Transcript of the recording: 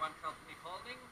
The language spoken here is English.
One Company Holding.